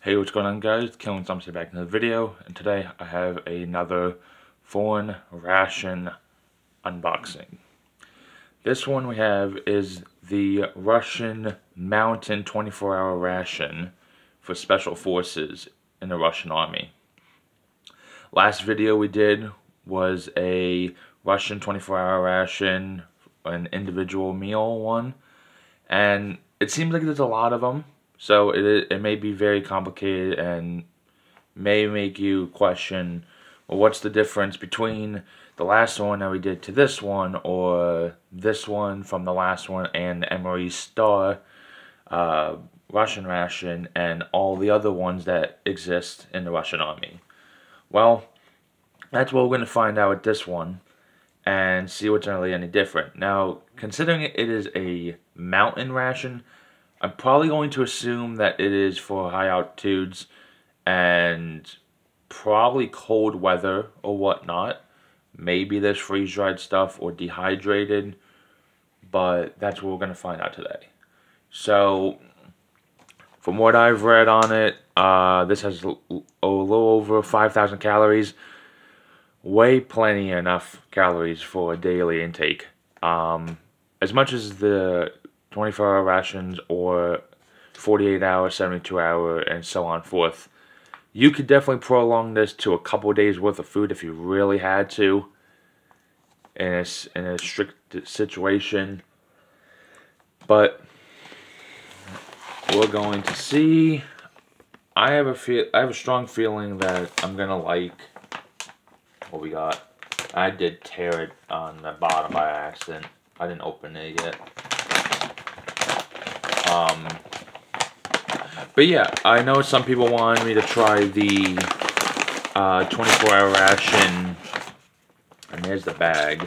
Hey, what's going on guys? Killing Something back in the video, and today I have another foreign ration unboxing. This one we have is the Russian Mountain 24-hour ration for special forces in the Russian army. Last video we did was a Russian 24-hour ration, an individual meal one, and it seems like there's a lot of them so it, it may be very complicated and may make you question, well, what's the difference between the last one that we did to this one or this one from the last one and Emery Star uh, Russian ration and all the other ones that exist in the Russian army. Well, that's what we're going to find out with this one and see what's really any different. Now, considering it is a mountain ration, I'm probably going to assume that it is for high altitudes and probably cold weather or whatnot. Maybe there's freeze dried stuff or dehydrated, but that's what we're going to find out today. So, from what I've read on it, uh, this has a little over 5,000 calories. Way plenty enough calories for a daily intake. Um, as much as the 24 hour rations or 48 hour, 72 hour, and so on forth. You could definitely prolong this to a couple days worth of food if you really had to in a, in a strict situation. But we're going to see. I have a feel. I have a strong feeling that I'm gonna like what we got. I did tear it on the bottom by accident. I didn't open it yet. Um, but yeah, I know some people wanted me to try the 24-hour uh, ration, and there's the bag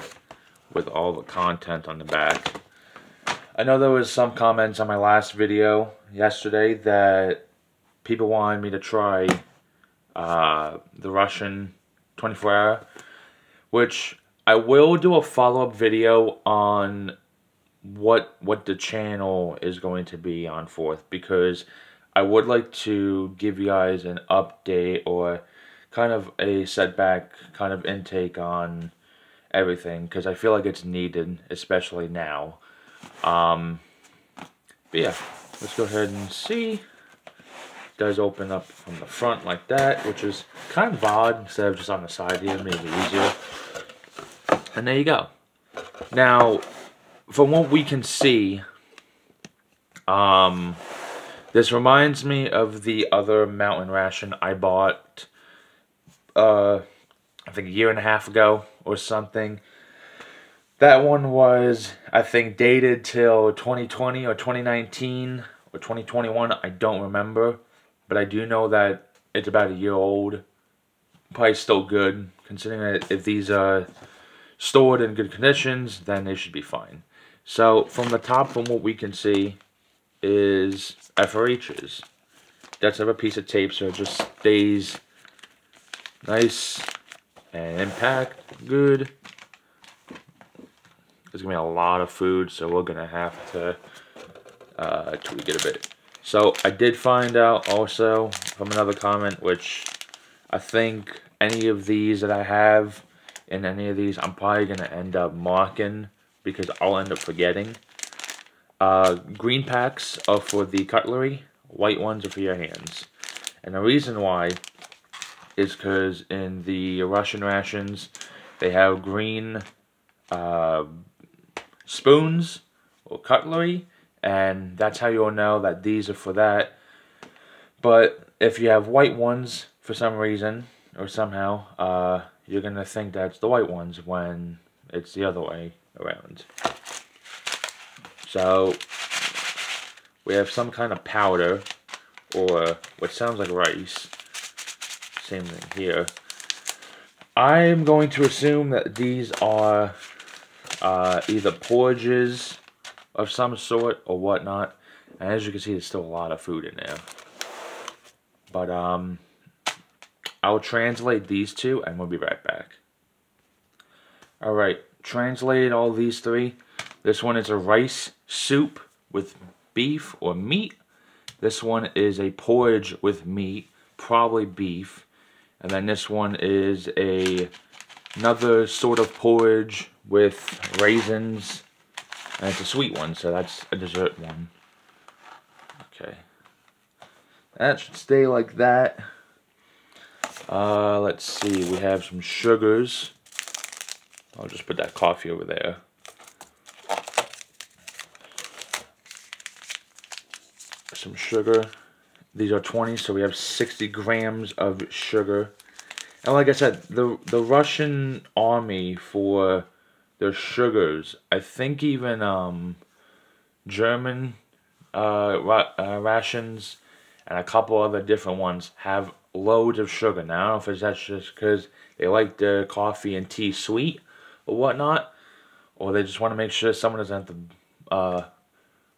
with all the content on the back. I know there was some comments on my last video yesterday that people wanted me to try uh, the Russian 24-hour, which I will do a follow-up video on what what the channel is going to be on fourth because I would like to give you guys an update or kind of a setback kind of intake on everything because I feel like it's needed especially now. Um but yeah let's go ahead and see. It does open up from the front like that which is kind of odd instead of just on the side here maybe easier. And there you go. Now from what we can see, um, this reminds me of the other mountain ration I bought, uh, I think a year and a half ago or something. That one was, I think, dated till 2020 or 2019 or 2021. I don't remember, but I do know that it's about a year old. Probably still good, considering that if these are stored in good conditions, then they should be fine. So from the top, from what we can see, is FRHs. That's have a piece of tape, so it just stays nice and impact good. There's gonna be a lot of food, so we're gonna have to uh, tweak it a bit. So I did find out also from another comment, which I think any of these that I have in any of these, I'm probably gonna end up marking because I'll end up forgetting. Uh, green packs are for the cutlery, white ones are for your hands. And the reason why is because in the Russian rations, they have green uh, spoons or cutlery, and that's how you'll know that these are for that. But if you have white ones for some reason or somehow, uh, you're going to think that's the white ones when it's the other way around. So we have some kind of powder or what sounds like rice. Same thing here. I'm going to assume that these are uh, either porridges of some sort or whatnot. And as you can see, there's still a lot of food in there. But um, I'll translate these two and we'll be right back. Alright, translated all these three. This one is a rice soup with beef or meat. This one is a porridge with meat, probably beef. And then this one is a another sort of porridge with raisins. And it's a sweet one, so that's a dessert one. Okay. That should stay like that. Uh, let's see, we have some sugars. I'll just put that coffee over there. Some sugar. These are 20, so we have 60 grams of sugar. And like I said, the the Russian army for their sugars, I think even um, German uh, uh, rations and a couple other different ones have loads of sugar. Now, I don't know if that's just because they like their coffee and tea sweet whatnot, or they just want to make sure someone doesn't have to uh,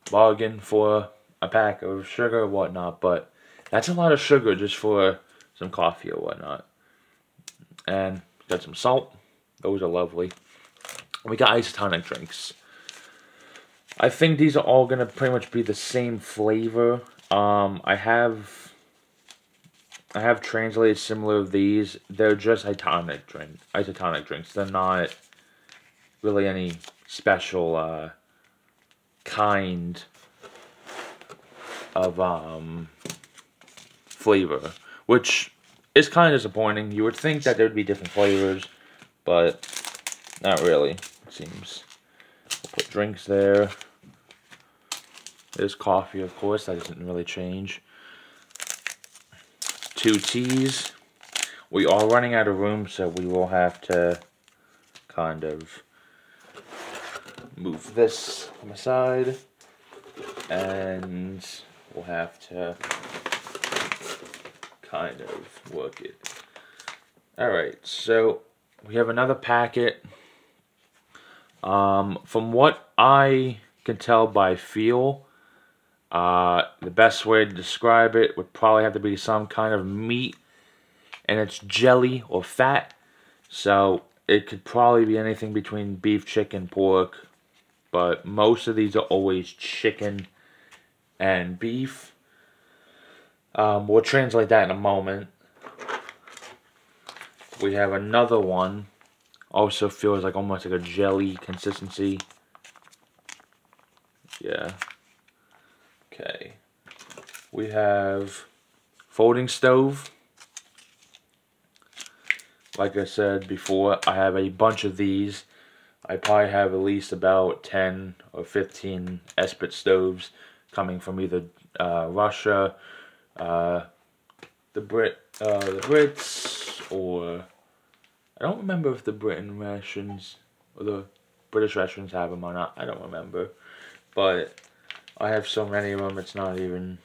bargain for a pack of sugar or whatnot. But that's a lot of sugar just for some coffee or whatnot. And got some salt. Those are lovely. We got isotonic drinks. I think these are all going to pretty much be the same flavor. Um, I have I have translated similar of these. They're just isotonic drink, isotonic drinks. They're not really any special uh, kind of um, flavor, which is kind of disappointing. You would think that there would be different flavors, but not really, it seems. We'll put drinks there. There's coffee, of course, that doesn't really change two teas. We are running out of room, so we will have to kind of move this from the side. And we'll have to kind of work it. Alright, so we have another packet. Um, from what I can tell by feel, uh, the best way to describe it would probably have to be some kind of meat and it's jelly or fat. So it could probably be anything between beef, chicken, pork. But most of these are always chicken and beef. Um, we'll translate that in a moment. We have another one. Also feels like almost like a jelly consistency. Yeah. Okay. We have folding stove. Like I said before, I have a bunch of these. I probably have at least about 10 or 15 Esbit stoves coming from either uh, Russia, uh, the Brit, uh, the Brits, or I don't remember if the Britain rations or the British rations have them or not. I don't remember, but I have so many of them, it's not even...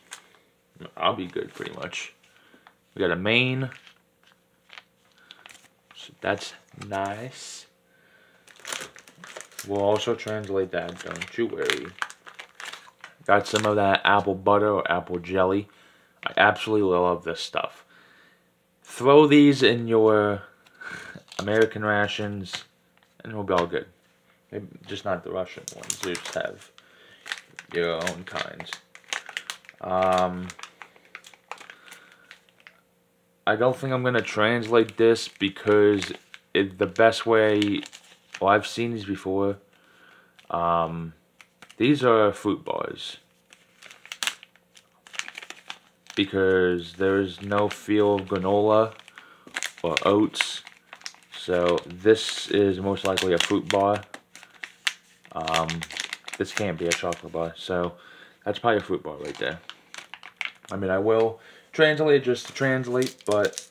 I'll be good, pretty much. We got a main. So that's nice. We'll also translate that, don't you worry. Got some of that apple butter or apple jelly. I absolutely love this stuff. Throw these in your American rations, and it'll be all good. Maybe just not the Russian ones. They just have your own kinds. Um, I don't think I'm going to translate this because it, the best way, well I've seen these before, um, these are fruit bars because there's no feel of granola or oats so this is most likely a fruit bar um, this can't be a chocolate bar. So that's probably a fruit bar right there. I mean, I will translate just to translate, but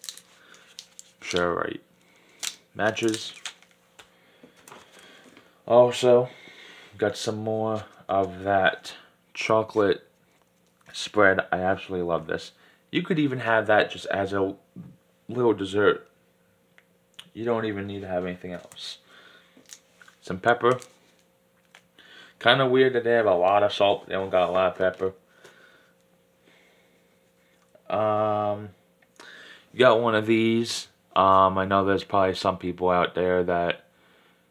sure, right. Matches. Also, got some more of that chocolate spread. I absolutely love this. You could even have that just as a little dessert. You don't even need to have anything else. Some pepper. Kind of weird that they have a lot of salt, they don't got a lot of pepper. Um, you got one of these. Um, I know there's probably some people out there that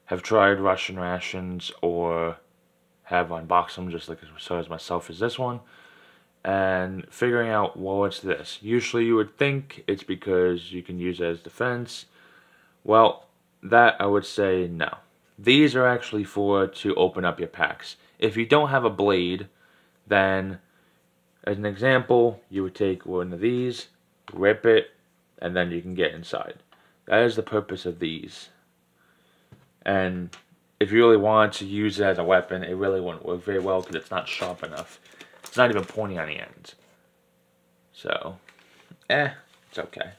have tried Russian rations or have unboxed them just like so as myself as this one. and figuring out, well, what's this? Usually you would think it's because you can use it as defense. Well, that I would say no. These are actually for to open up your packs. If you don't have a blade, then as an example, you would take one of these, rip it, and then you can get inside. That is the purpose of these. And if you really want to use it as a weapon, it really wouldn't work very well because it's not sharp enough. It's not even pointing on the end. So, eh, it's okay.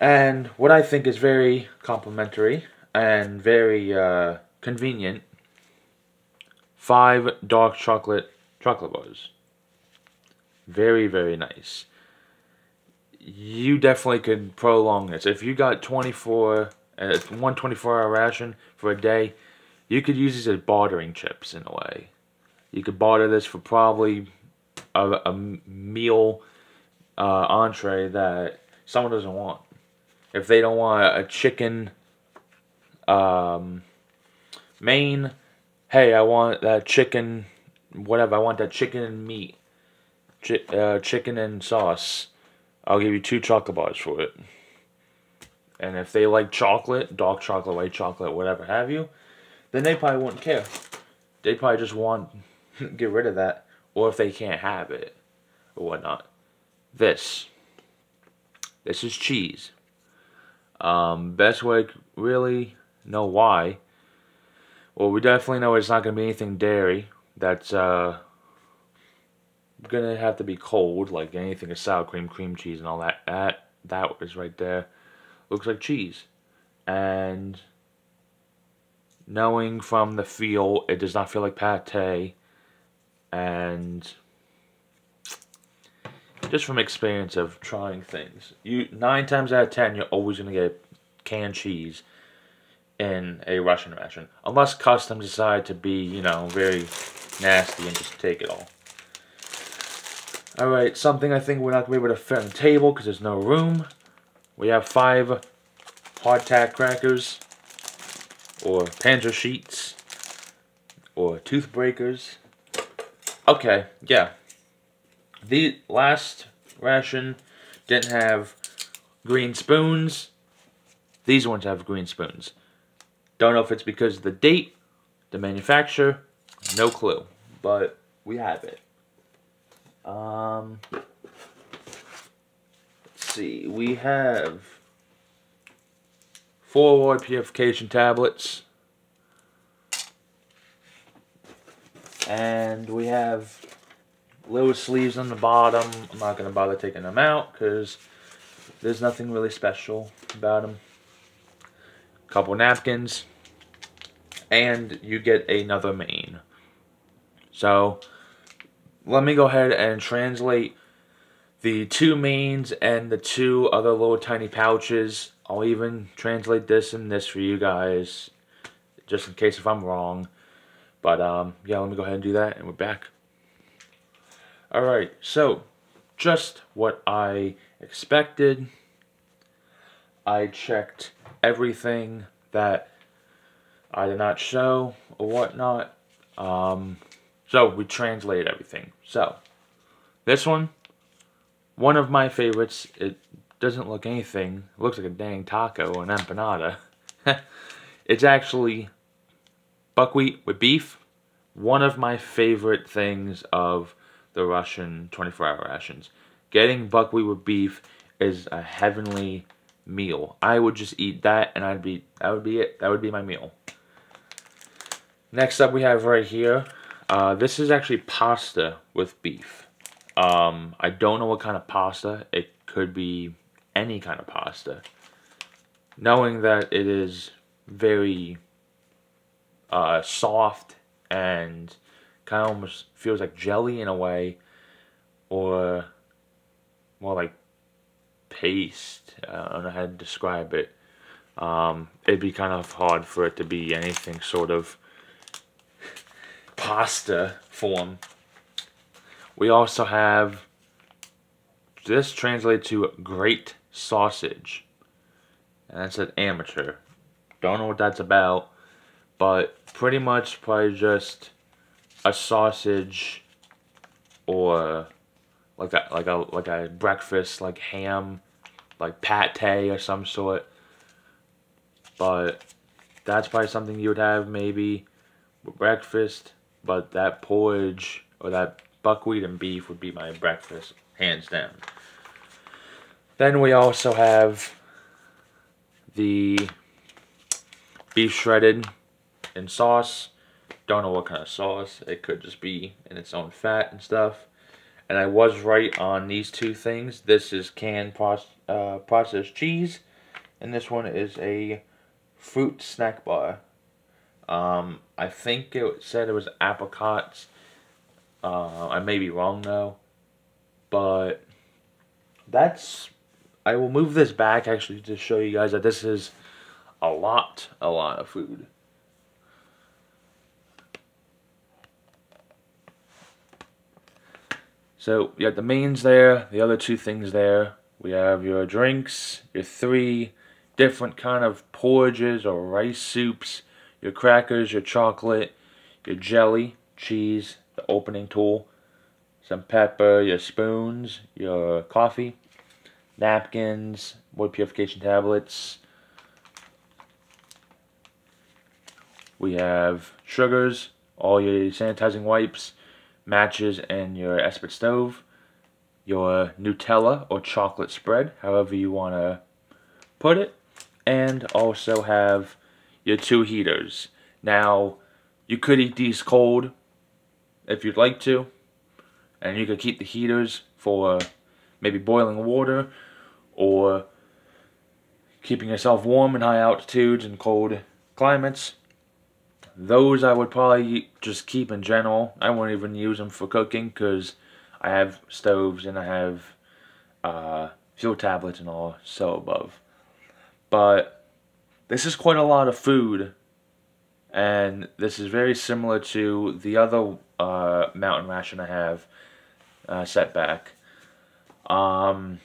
And what I think is very complimentary and very uh, convenient, five dark chocolate chocolate bars. Very, very nice. You definitely could prolong this. If you got 24 uh, one 24 hour ration for a day, you could use these as bartering chips in a way. You could barter this for probably a, a meal uh, entree that someone doesn't want. If they don't want a chicken um, main, hey, I want that chicken, whatever, I want that chicken and meat, Ch uh, chicken and sauce. I'll give you two chocolate bars for it. And if they like chocolate, dark chocolate, white chocolate, whatever have you, then they probably wouldn't care. They probably just want to get rid of that. Or if they can't have it or whatnot. This. This is cheese. Um, best way really know why. Well, we definitely know it's not going to be anything dairy. That's uh, going to have to be cold, like anything sour cream, cream cheese, and all that. That that is right there looks like cheese. And knowing from the feel, it does not feel like pate. And just from experience of trying things, you nine times out of ten, you're always gonna get canned cheese in a Russian ration, unless customs decide to be, you know, very nasty and just take it all. Alright, something I think we're not going to be able to fit on the table because there's no room. We have five hardtack crackers, or Panzer sheets, or tooth breakers. Okay, yeah. The last ration didn't have green spoons. These ones have green spoons. Don't know if it's because of the date, the manufacturer, no clue. But we have it. Um, see, we have four word purification tablets. And we have little sleeves on the bottom. I'm not going to bother taking them out because there's nothing really special about them. A Couple napkins. And you get another main. So, let me go ahead and translate the two mains and the two other little tiny pouches. I'll even translate this and this for you guys, just in case if I'm wrong. But, um, yeah, let me go ahead and do that, and we're back. Alright, so, just what I expected. I checked everything that I did not show or whatnot. Um, so we translate everything. So this one, one of my favorites. It doesn't look anything. It looks like a dang taco or an empanada. it's actually buckwheat with beef. One of my favorite things of the Russian 24-hour rations. Getting buckwheat with beef is a heavenly meal. I would just eat that and I'd be that would be it. That would be my meal. Next up we have right here uh, this is actually pasta with beef. Um, I don't know what kind of pasta. It could be any kind of pasta. Knowing that it is very uh, soft and kind of almost feels like jelly in a way, or more like paste. I don't know how to describe it. Um, it'd be kind of hard for it to be anything sort of pasta form. We also have, this translates to great sausage. And that's an amateur. Don't know what that's about, but pretty much probably just a sausage or like a like a like a breakfast like ham, like pate or some sort. But that's probably something you would have maybe breakfast. But that porridge or that buckwheat and beef would be my breakfast, hands down. Then we also have the beef shredded in sauce. Don't know what kind of sauce. It could just be in its own fat and stuff. And I was right on these two things. This is canned uh, processed cheese. And this one is a fruit snack bar. Um, I think it said it was apricots. Uh, I may be wrong though. But that's... I will move this back actually to show you guys that this is a lot, a lot of food. So you have the mains there, the other two things there. We have your drinks, your three different kind of porridges or rice soups, your crackers, your chocolate, your jelly, cheese, the opening tool, some pepper, your spoons, your coffee, napkins, wood purification tablets. We have sugars, all your sanitizing wipes, matches and your Esbit stove, your Nutella or chocolate spread, however you want to put it, and also have your two heaters. Now, you could eat these cold if you'd like to, and you could keep the heaters for maybe boiling water or keeping yourself warm in high altitudes and cold climates. Those I would probably just keep in general. I won't even use them for cooking because I have stoves and I have uh, fuel tablets and all so above. But this is quite a lot of food and this is very similar to the other uh, mountain ration I have uh, set back. Um,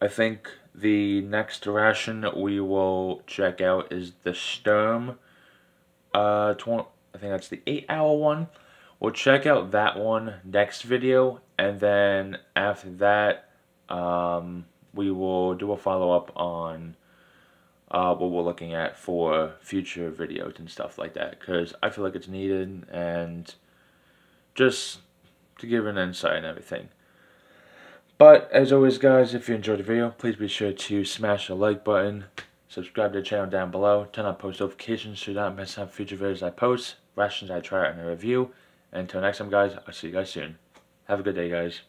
I think the next ration we will check out is the Sturm uh, 20, I think that's the 8 hour one. We'll check out that one next video, and then after that, um, we will do a follow up on uh, what we're looking at for future videos and stuff like that, because I feel like it's needed, and just to give an insight and everything. But, as always guys, if you enjoyed the video, please be sure to smash the like button, Subscribe to the channel down below. Turn on post notifications so you don't miss out future videos I post, rations I try out and I review. And until next time, guys, I'll see you guys soon. Have a good day, guys.